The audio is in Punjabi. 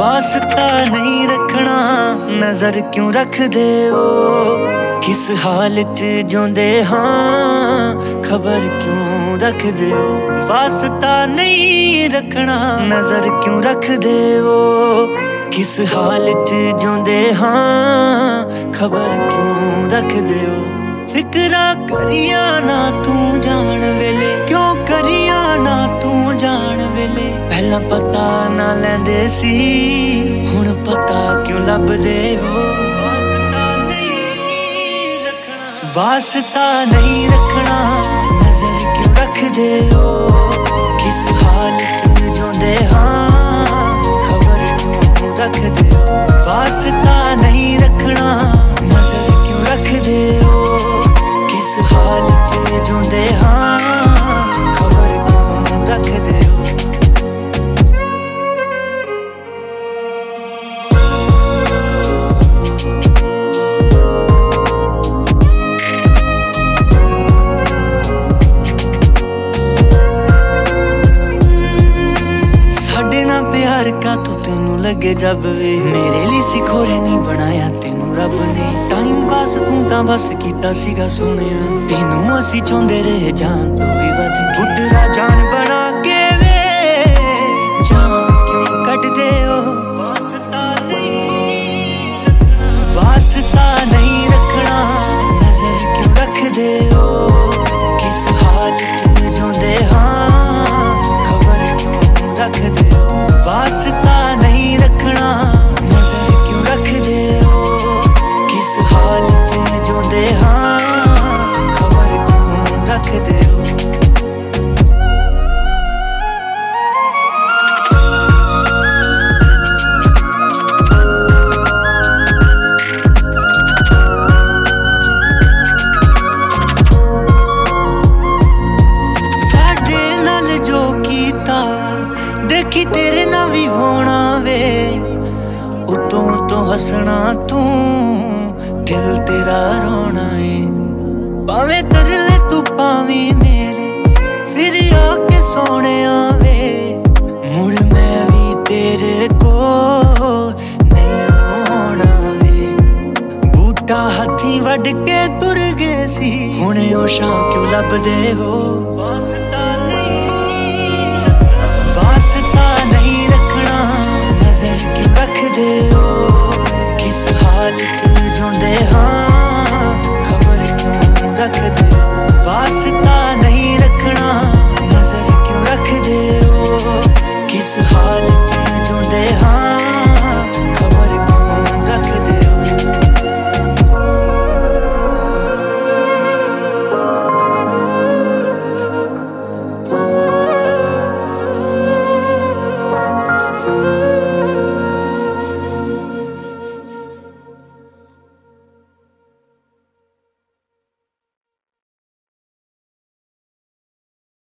ਵਾਸਤਾ ਨਹੀਂ ਰੱਖਣਾ ਨਜ਼ਰ ਕਿਉਂ ਰੱਖਦੇ ਹੋ ਕਿਸ ਹਾਲਤ 'ਚ ਜਿਉਂਦੇ ਹਾਂ ਖਬਰ ਕਿਉਂ ਰੱਖਦੇ ਹੋ ਵਾਸਤਾ ਨਹੀਂ ਰੱਖਣਾ ਨਜ਼ਰ ਕਿਉਂ ਰੱਖਦੇ ਹੋ ਕਿਸ ਹਾਲ ਜਿਉਂਦੇ ਹਾਂ? ਖਬਰ ਕਿਉਂ ਰੱਖਦੇ ਹੋ? ਫਿਕਰਾਂ ਕਰੀਆਂ ਨਾ ਤੂੰ ਜਾਣ ਵੇਲੇ। ਕਿਉਂ ਕਰੀਆਂ ਨਾ ਤੂੰ ਜਾਣ ਵੇਲੇ? ਪਹਿਲਾਂ ਪਤਾ ਨਾ ਲੈਂਦੇ ਸੀ, ਹੁਣ ਪਤਾ ਕਿਉਂ ਲੱਭਦੇ ਹੋ? ਵਾਸਤਾ ਨਹੀਂ ਰੱਖਣਾ। ਵਾਸਤਾ ਨਹੀਂ ਰੱਖਣਾ। ਨਜ਼ਰ ਕਿਉਂ ਰੱਖਦੇ ਹੋ? ਕਿਉਂ ਰੱਖਦੇ ਲੱਗੇ ਜਬ ਵੇ। ਮੇਰੇ ਲਈ ਸਿਖੋਰੇ ਨਹੀਂ ਬਣਾਇਆ, ਤੈਨੂੰ ਰੱਬ ਨੇ। ਟਾਈਮ ਪਾਸ ਤੂੰ ਤਾਂ ਬਸ ਕੀਤਾ ਸੀਗਾ ਸੁਣਿਆ। ਤੈਨੂੰ ਅਸੀਂ ਚਾਹੁੰਦੇ ਰਹੇ ਜਾਨ ਤੋਂ ਵੀ ਵੱਧ ਬੁੱਢਾ ਜਾਨ ਬਣਾ ਕੇ ਵੇ। ਜਾਨ ਕਿਉਂ ਕੱਢਦੇ ਹੋ? ਵਾਸਤਾ ਨਹੀਂ ਰੱਖਣਾ। ਵਾਸਤਾ ਨਹੀਂ ਰੱਖਣਾ। ਨਜ਼ਰ ਕਿਉਂ ਰੱਖਦੇ ਹੋ? ਕਿਸ ਹਾਲ ਚ ਜਿਉਂਦੇ ਹਾਂ? ਖਬਰ ਕਿਉਂ ਰੱਖਦੇ? ਹੱਸਣਾ ਤੂੰ, ਦਿਲ ਤੇਰਾ ਰੋਣਾ ਏ। ਭਾਵੇਂ ਤਰਲੇ ਤੂੰ ਪਾਵੀਂ ਮੇਰੇ, ਫਿਰ ਆ ਕੇ ਸੋਹਣਿਆ ਵੇ। ਮੁੜ ਮੈਂ ਵੀ ਤੇਰੇ ਕੋਲ ਨਹੀਂ ਆਉਣਾ ਵੇ। ਬੂਟਾ ਹੱਥੀ ਵੱਢ ਕੇ ਤੁਰ ਗਏ ਸੀ, ਹੁਣ ਉਹ ਸ਼ਾਂ ਕਿਉਂ ਲੱਭਦੇ ਹੋ? ਇਸ ਹਾਲਤ ਚ ਜੁੰਦੇ ਹਾਂ।